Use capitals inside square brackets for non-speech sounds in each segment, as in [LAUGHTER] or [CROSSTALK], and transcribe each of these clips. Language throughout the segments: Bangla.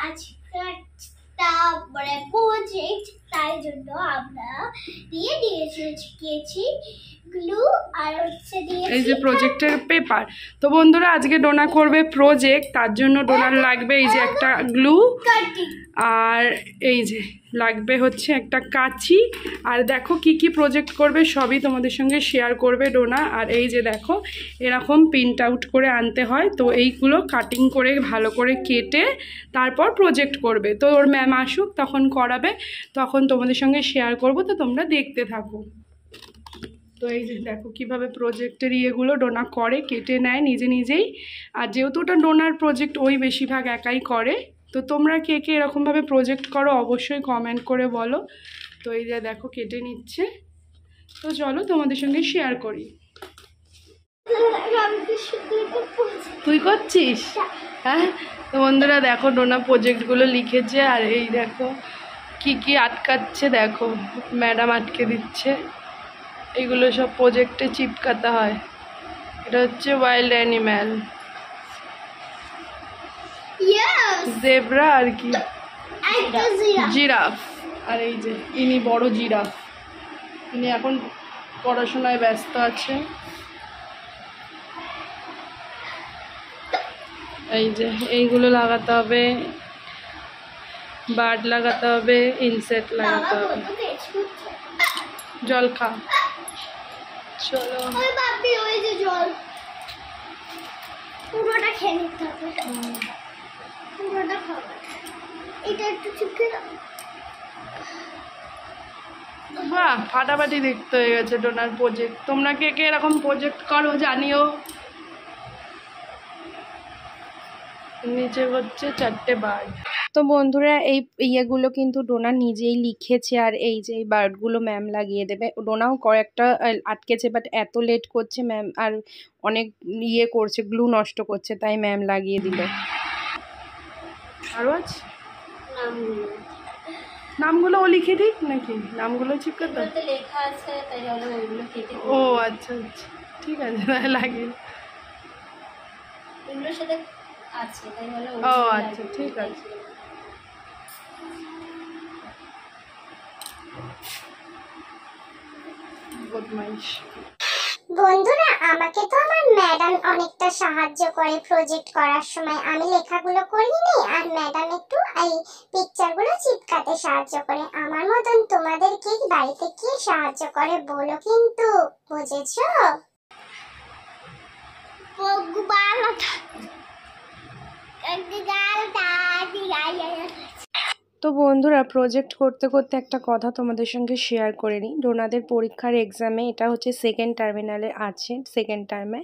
আজকেরটা মানে প্রজেক্ট তাই জন্য আমরা দিয়ে দিয়েছি গেছি গ্লু আর হচ্ছে এই যে প্রজেক্টের পেপার তো বন্ধুরা আজকে ডোনা করবে প্রজেক্ট তার জন্য ডোনার লাগবে এই যে একটা গ্লু আর এই যে লাগবে হচ্ছে একটা কাঁচি। আর দেখো কি কি প্রজেক্ট করবে সবই তোমাদের সঙ্গে শেয়ার করবে ডোনা। আর এই যে দেখো এরকম প্রিন্ট আউট করে আনতে হয়। তো এইগুলো কাটিং করে ভালো করে কেটে তারপর প্রজেক্ট করবে। তো ওর ম্যাম আসুক তখন করাবে। তখন তোমাদের সঙ্গে শেয়ার করব তো তোমরা দেখতে থাকো। তো এই যে দেখো কীভাবে প্রজেক্টের ইয়েগুলো ডোনা করে, কেটে নেয় নিজে নিজেই। আর যেহেতু ওটা ডোনার প্রজেক্ট ওই বেশিরভাগ একাই করে। তো তোমরা কে কে এরকমভাবে প্রজেক্ট করো অবশ্যই কমেন্ট করে বলো। তো এই যে দেখো কেটে নিচ্ছে। তো চলো তোমাদের সঙ্গে শেয়ার করি। তুই করছিস? হ্যাঁ? তো বন্ধুরা দেখো ডোনা প্রজেক্টগুলো লিখেছে আর এই দেখো কি কি আটকাচ্ছে দেখো। ম্যাডাম আটকে দিচ্ছে। এগুলো সব প্রজেক্টে চিপকাতে হয়। এটা হচ্ছে ওয়াইল্ড অ্যানিম্যাল জেব্রা আর কি? জিরাফ আর এই যে ইনি বড় জিরাফ ইনি এখন পড়াশোনায় ব্যস্ত আছে। এই যে এইগুলো লাগাতে হবে। বার্ড লাগাতে হবে ইনসেক্ট লাগাতে হবে। জল খা চলো। ওই বাপি ওই যে জল। পুরোটা খেয়ে নিতে হবে। পুরোটা খাবার এটা একটু চুপকে বাহ ফাটাফাটি দেখতে হয়ে গেছে ডোনার প্রজেক্ট তোমরা কে কে এরকম প্রজেক্ট করো জানিও। নিচে হচ্ছে চারটে বার্ড তো বন্ধুরা এই ইয়েগুলো কিন্তু ডোনা নিজেই লিখেছে আর এই যে এই বার্ডগুলো ম্যাম লাগিয়ে দেবে। ডোনাও কয়েকটা আটকেছে বাট এত লেট করছে ম্যাম আর অনেক ইয়ে করছে গ্লু নষ্ট করছে তাই ম্যাম লাগিয়ে দিল। আরও আছে? নামগুলো ও লিখে দিক নাকি? নামগুলো চিপকাতে লেখা আছে তাই ওইগুলো ও আচ্ছা আচ্ছা। ঠিক আছে লাগিয়ে ওইগুলোর সাথে আছে তাই ও আচ্ছা ঠিক আছে। বদমাইশ। বন্ধুরা আমাকে তো আমার ম্যাডাম অনেকটা সাহায্য করে প্রজেক্ট করার সময়। আমি লেখাগুলো করিনি আর ম্যাডাম একটু এই পিকচারগুলো চিপকাতে সাহায্য করে। আমার মতন তোমাদেরকে বাড়িতে কি সাহায্য করে বলো কিন্তু বুঝেছ? Gubalata. তো বন্ধুরা প্রজেক্ট করতে করতে একটা কথা তোমাদের সঙ্গে শেয়ার করে নিই। ডোনাদের পরীক্ষার এক্সামে এটা হচ্ছে সেকেন্ড টার্মিনালে আছে সেকেন্ড টার্মে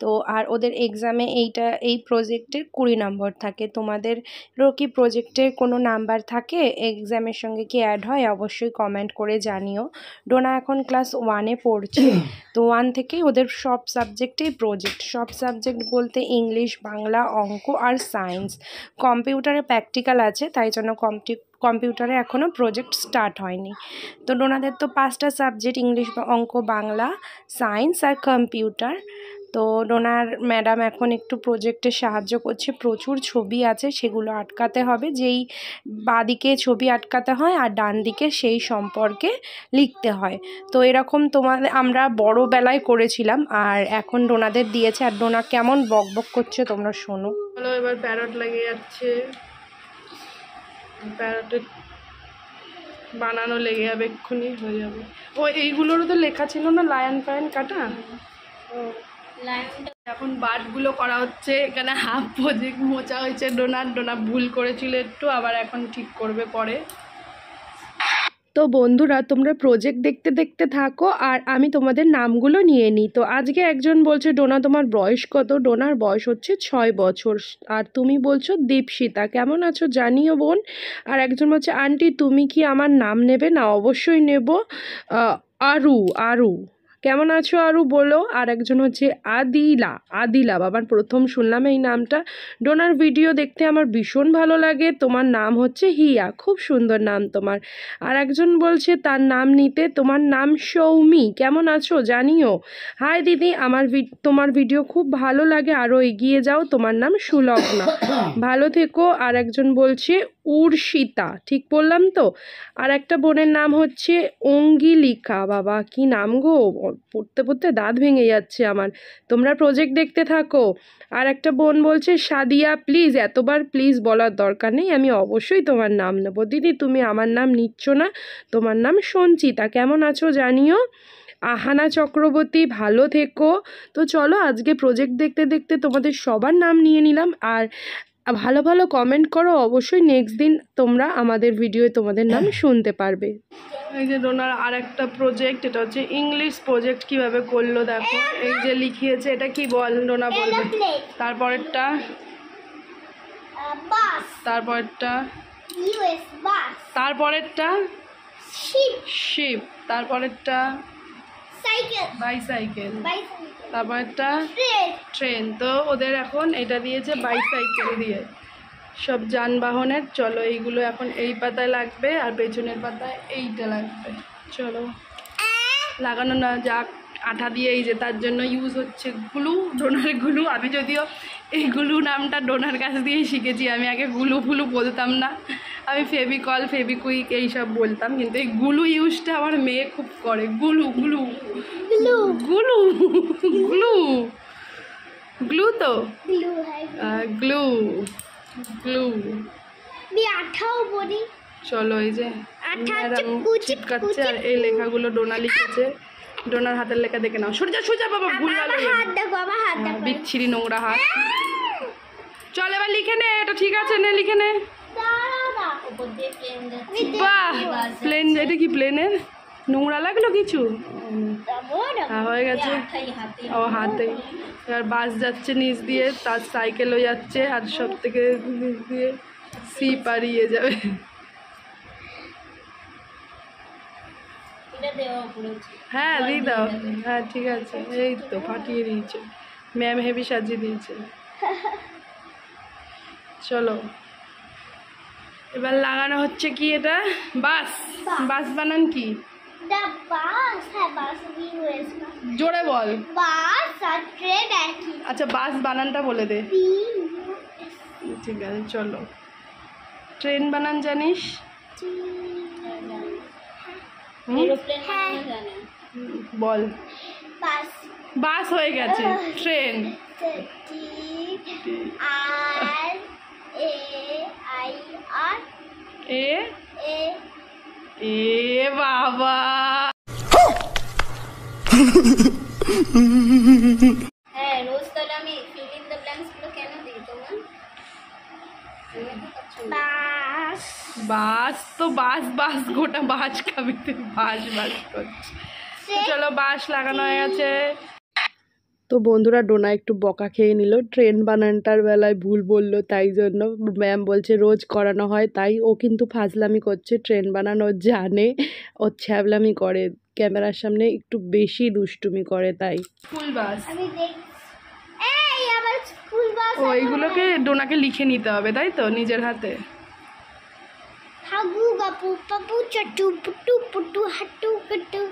তো আর ওদের এক্সামে এইটা এই প্রজেক্টের কুড়ি নম্বর থাকে। তোমাদেরও কি প্রজেক্টের কোনো নাম্বার থাকে এক্সামের সঙ্গে কি অ্যাড হয় অবশ্যই কমেন্ট করে জানিও। ডোনা এখন ক্লাস ওয়ানে পড়ছে। [COUGHS] তো ওয়ান থেকেই ওদের সব সাবজেক্টেই প্রজেক্ট সব সাবজেক্ট বলতে ইংলিশ বাংলা অঙ্ক আর সায়েন্স কম্পিউটারে প্র্যাকটিক্যাল আছে তাই জন্য কম্পিউ কম্পিউটারে এখনও প্রজেক্ট স্টার্ট হয়নি। তো ডোনাদের তো পাঁচটা সাবজেক্ট, ইংলিশ, অঙ্ক, বাংলা, সায়েন্স আর কম্পিউটার। তো ডোনার ম্যাডাম এখন একটু প্রজেক্টে সাহায্য করছে। প্রচুর ছবি আছে, সেগুলো আটকাতে হবে। যেই বাদিকে ছবি আটকাতে হয় আর ডান দিকে সেই সম্পর্কে লিখতে হয়। তো এরকম তোমাদের আমরা বড় বেলায় করেছিলাম আর এখন ডোনাদের দিয়েছে। আর ডোনা কেমন বক বক করছে তোমরা শোনো। এবার প্যারট লেগে যাচ্ছে। প্যারটের বানানো লেগে যাবে, এক্ষুনি হয়ে যাবে। ও, এইগুলোরও তো লেখা ছিল না লায়ন ফায়ন কাটা? ও, এখন বাটগুলো করা হচ্ছে, এখানে হাফ প্রজেক্ট মোচা হয়েছে, ডোনার ডোনা ভুল করেছিল একটু, আবার এখন ঠিক করবে পরে। তো বন্ধুরা, তোমরা প্রজেক্ট দেখতে দেখতে থাকো আর আমি তোমাদের নামগুলো নিয়ে নিই। তো আজকে একজন বলছে, ডোনা, তোমার বয়স কত? ডোনার বয়স হচ্ছে ছয় বছর। আর তুমি বলছো, দীপশিতা। কেমন আছো জানিও বোন? আর একজন বলছে, আন্টি, তুমি কি আমার নাম নেবে? না, অবশ্যই নেব। আরু আরু। কেমন আছো আরু? বলো। আর একজন হচ্ছে আদিলা। আদিলা, বাবার প্রথম শুনলাম এই নামটা। ডোনার ভিডিও দেখতে আমার ভীষণ ভালো লাগে। তোমার নাম হচ্ছে হিয়া। খুব সুন্দর নাম তোমার। আর একজন বলছে, তার নাম নিতে তোমার নাম সৌমি। কেমন আছো? জানিও। হাই দিদি, আমার তোমার ভিডিও খুব ভালো লাগে। আরও এগিয়ে যাও। তোমার নাম সুলগ্না। ভালো থেকো। আর একজন বলছে উর্ষিতা, ঠিক বললাম তো? আর একটা বোনের নাম হচ্ছে অঙ্গিলিকা বাবা, কি নাম গো? পড়তে পড়তে দাঁত ভেঙে যাচ্ছে আমার। তোমরা প্রজেক্ট দেখতে থাকো। আর একটা বোন বলছে, সাদিয়া প্লিজ এতবার প্লিজ বলার দরকার নেই, আমি অবশ্যই তোমার নাম নেব। দিদি, তুমি আমার নাম নিচ্ছ না, তোমার নাম সঞ্চিতা। কেমন আছো জানিও? আহানা চক্রবর্তী, ভালো থেকো। তো চলো, আজকে প্রজেক্ট দেখতে দেখতে তোমাদের সবার নাম নিয়ে নিলাম। আর ভালো ভালো কমেন্ট করো অবশ্যই নেক্সট দিন তোমরা আমাদের ভিডিওয়ে তোমাদের নাম [COUGHS] শুনতে পারবে। এই যে ডোনার আর একটা প্রজেক্ট এটা হচ্ছে ইংলিশ প্রজেক্ট কীভাবে করল দেখো। এই যে লিখিয়েছে এটা কি বল? ডোনা বলবে তারপরেরটা? তারপরেরটা? তারপরেরটা? শিপ শিপ তারপরেরটা? সাইকেল বাইসাইকেল বাইসাইকেল একটা ট্রেন ট্রেন তো ওদের এখন এটা দিয়েছে বাইসাইকেল দিয়ে। সব যানবাহনের চলো এইগুলো এখন এই পাতায় লাগবে আর পেছনের পাতায় এইটা লাগবে। চলো। লাগানো না যাক। আঠা দিয়ে এই যে তার জন্য ইউজ হচ্ছে গ্লু ডোনার গ্লু। আমি যদিও এই গ্লু নামটা ডোনার কাছ দিয়েই শিখেছি আমি আগে গুলু ফুলু বলতাম না। আমি ফেভিকল ফেভিকুইক এইসব বলতাম কিন্তু এই গুলু ইউজটা আমার মেয়ে খুব করে। গুলু গুলু। গ্লু। গুলু গ্লু। তো? গ্লু হ্যাঁ গ্লু। গ্লু। আঠাও বলি। চলো এই যে আর এই লেখাগুলো ডোনা লিখেছে। ডোনার হাতের লেখা দেখে নাও। সোজা সোজা বাবা ভুল ভালো হাত দেখো আমার হাত দেখো। বিচ্ছিরি নোংরা হাত। [LAUGHS] চল এবার লিখে নে এটা ঠিক আছে নে লিখে নে। বাহ প্লেন এটা কি প্লেনের নোংরা লাগল কিছু? হ্যাঁ হয়ে গেছে। ও হাতে। এবার বাস যাচ্ছে নিচ দিয়ে তার সাইকেলও যাচ্ছে আর সব থেকে নিচ দিয়ে সি পারিয়ে যাবে। হ্যাঁ দিয়ে দাও। হ্যাঁ ঠিক আছে। এই তো ফাটিয়ে দিয়েছে। ম্যাম হেভি সাজিয়ে দিয়েছে। চলো। এবার লাগানো হচ্ছে কি এটা? বাস। বাস। বানান কি? হ্যাঁ জোরে বল। আচ্ছা বাস বানানটা বলে দে। ঠিক আছে চলো। ট্রেন বানান জানিস? বল। বাস। বাস হয়ে গেছে ট্রেন। এ আই আর এ এ। এ বাবা। হ্যাঁ রোজ তাহলে আমি ফিল ইন দ্য ব্ল্যাঙ্কসগুলো কেন দিই তোমার? বাস তো বাস বাস গোটা বাস খাবি তুই বাস বাস করছিস চলো বাস লাগানো হয়ে গেছে। তো বন্ধুরা ডোনা একটু বকা খেয়ে নিল। ট্রেন বানানটার বেলায় ভুল বলল তাই জন্য ম্যাম বলছে রোজ করানো হয়। তাই ও কিন্তু ফাজলামি করছে। ট্রেন বানানো জানে ও ছ্যাবলামি করে। ক্যামেরার সামনে একটু বেশি দুষ্টুমি করে তাই। School bus. আমি দেখ এই আবার স্কুল বাস ও এইগুলোকে ডোনাকে লিখে নিতে হবে তাই তো নিজের হাতে? হাগু গাপু পাপু চটু পুটু পুটু হাটু কুটু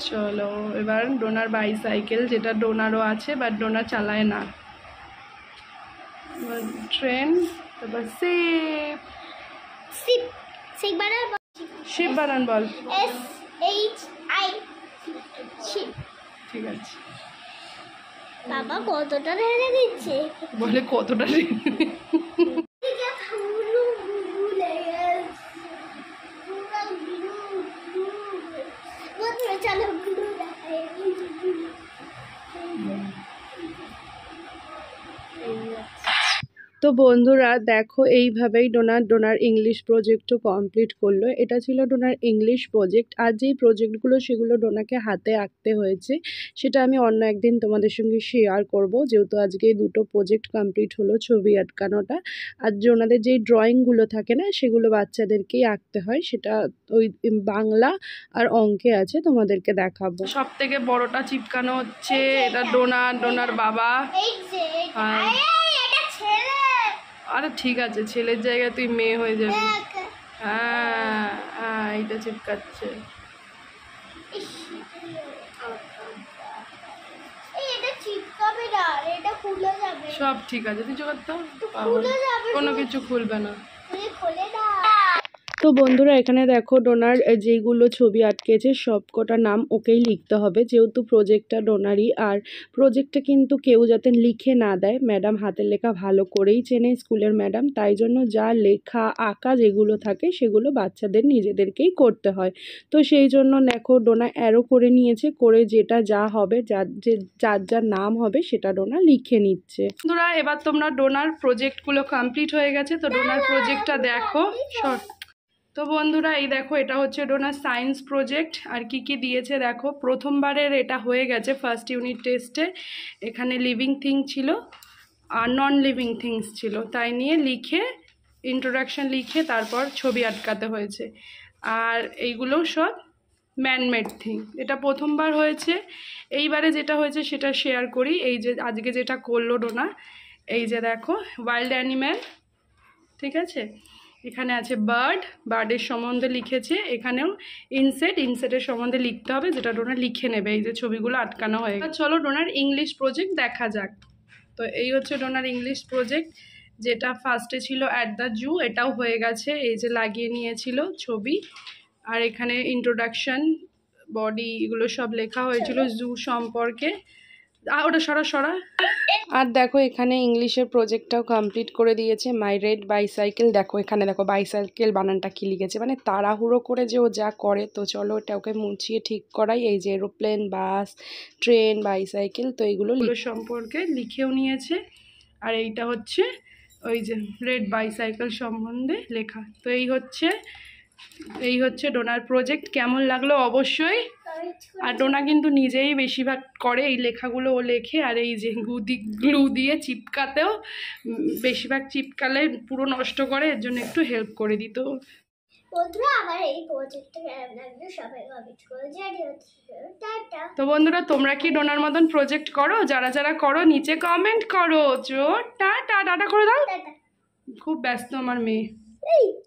চলো এবার ডোনার বাইসাইকেল যেটা ডোনারও আছে বাট ডোনার চালায় না। ট্রেন তারপর শিপ সিপ সিপ বানার শিপ বানান বল। এস এইচ আই শিপ ঠিক আছে। বাবা কতটা ঢেলে দিচ্ছে? বলে কতটা রে- তো বন্ধুরা দেখো এইভাবেই ডোনার ডোনার ইংলিশ প্রজেক্টও কমপ্লিট করল। এটা ছিল ডোনার ইংলিশ প্রজেক্ট আর যেই প্রজেক্টগুলো সেগুলো ডোনাকে হাতে আঁকতে হয়েছে সেটা আমি অন্য একদিন তোমাদের সঙ্গে শেয়ার করব। যেহেতু আজকে দুটো প্রজেক্ট কমপ্লিট হলো ছবি আটকানোটা। আর যে ওনাদের যেই ড্রয়িংগুলো থাকে না সেগুলো বাচ্চাদেরকেই আঁকতে হয়। সেটা ওই বাংলা আর অঙ্কে আছে তোমাদেরকে দেখাবো। সব থেকে বড়টা চিপকানো হচ্ছে এটা ডোনার ডোনার বাবা। আর- আরে ঠিক আছে ছেলের জায়গায় তুই মেয়ে হয়ে যাবি। হ্যাঁ হ্যাঁ এইটা চিপকাচ্ছে। সব ঠিক আছে কিছু জোগাড় তো কোনো কিছু খুলবে না। খুলে না তো বন্ধুরা এখানে দেখো ডোনার আহ, যেইগুলো ছবি আটকেছে সব কটা নাম ওকেই লিখতে হবে। যেহেতু প্রজেক্টটা ডোনারই আর প্রজেক্টটা কিন্তু কেউ যাতে লিখে না দেয় ম্যাডাম হাতের লেখা ভালো করেই চেনে স্কুলের ম্যাডাম তাই জন্য যা লেখা আঁকা যেগুলো থাকে সেগুলো বাচ্চাদের নিজেদেরকেই করতে হয়। তো সেই জন্য দেখো ডোনা অ্যারো করে নিয়েছে করে যেটা যা হবে যার যে যার যার নাম হবে সেটা ডোনা লিখে নিচ্ছে। বন্ধুরা এবার তোমরা ডোনার প্রজেক্টগুলো কমপ্লিট হয়ে গেছে তো ডোনার প্রজেক্টটা দেখো। তো বন্ধুরা, এই দেখো, এটা হচ্ছে ডোনার সায়েন্স প্রজেক্ট। আর কি কি দিয়েছে দেখো, প্রথমবারের এটা হয়ে গেছে ফার্স্ট ইউনিট টেস্টে। এখানে লিভিং থিং ছিল, আর নন লিভিং থিংস ছিল। তাই নিয়ে লিখে ইন্ট্রোডাকশন লিখে তারপর ছবি আটকাতে হয়েছে। আর এইগুলো সব ম্যানমেড থিং এটা প্রথমবার হয়েছে। এইবারে যেটা হয়েছে সেটা শেয়ার করি। এই যে, আজকে যেটা করল ডোনা, এই যে দেখো ওয়াইল্ড অ্যানিম্যাল ঠিক আছে? এখানে আছে বার্ড বার্ডের সম্বন্ধে লিখেছে এখানেও ইনসেট ইনসেটের সম্বন্ধে লিখতে হবে যেটা ডোনার লিখে নেবে এই যে ছবিগুলো আটকানো হয়ে গেছে। চলো ডোনার ইংলিশ প্রজেক্ট দেখা যাক। তো এই হচ্ছে ডোনার ইংলিশ প্রজেক্ট যেটা ফার্স্টে ছিল অ্যাট দ্য জু এটাও হয়ে গেছে এই যে লাগিয়ে নিয়েছিল ছবি। আর এখানে ইন্ট্রোডাকশন বডি এগুলো সব লেখা হয়েছিল জু সম্পর্কে। ওটা সরা সরা। আর দেখো এখানে ইংলিশের প্রজেক্টটাও কমপ্লিট করে দিয়েছে। মাই রেড বাইসাইকেল দেখো এখানে দেখো বাইসাইকেল বানানটা কি লিখেছে। মানে তাড়াহুড়ো করে যে ও যা করে তো চলো ওটা ওকে মুছিয়ে ঠিক করাই। এই যে এরোপ্লেন বাস ট্রেন বাইসাইকেল তো এইগুলো সম্পর্কে লিখেও নিয়েছে। আর এইটা হচ্ছে ওই যে রেড বাইসাইকেল সম্বন্ধে লেখা। তো এই হচ্ছে এই হচ্ছে ডোনার প্রজেক্ট কেমন লাগল? অবশ্যই। আর ডোনা কিন্তু নিজেই বেশিরভাগ করে এই লেখাগুলো ও লেখে আর এই যে গুদি গ্লু দিয়ে চিপকাতেও বেশিরভাগ চিপকালে পুরো নষ্ট করে এর জন্য একটু হেল্প করে দিত। বন্ধুরা আমার এই প্রজেক্টটা কেমন লাগল সবাই কমেন্ট করে জানিও। তো বন্ধুরা তোমরা কি ডোনার মতন প্রজেক্ট করো? যারা যারা করো নিচে কমেন্ট করো চো টা টা টাটা করে দাও। খুব ব্যস্ত আমার মেয়ে।